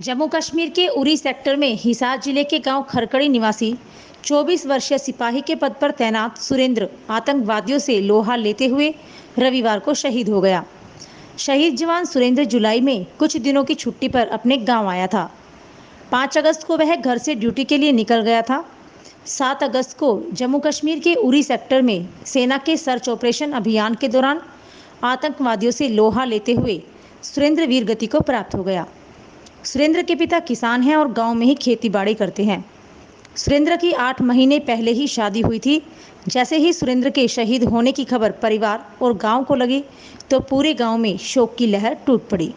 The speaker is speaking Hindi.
जम्मू कश्मीर के उरी सेक्टर में हिसार ज़िले के गाँव खरकड़ी निवासी 24 वर्षीय सिपाही के पद पर तैनात सुरेंद्र आतंकवादियों से लोहा लेते हुए रविवार को शहीद हो गया। शहीद जवान सुरेंद्र जुलाई में कुछ दिनों की छुट्टी पर अपने गाँव आया था। 5 अगस्त को वह घर से ड्यूटी के लिए निकल गया था। 7 अगस्त को जम्मू कश्मीर के उरी सेक्टर में सेना के सर्च ऑपरेशन अभियान के दौरान आतंकवादियों से लोहा लेते हुए सुरेंद्र वीरगति को प्राप्त हो गया। सुरेंद्र के पिता किसान हैं और गाँव में ही खेती बाड़ी करते हैं। सुरेंद्र की आठ महीने पहले ही शादी हुई थी। जैसे ही सुरेंद्र के शहीद होने की खबर परिवार और गाँव को लगी तो पूरे गाँव में शोक की लहर टूट पड़ी।